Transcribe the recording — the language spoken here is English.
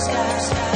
sky.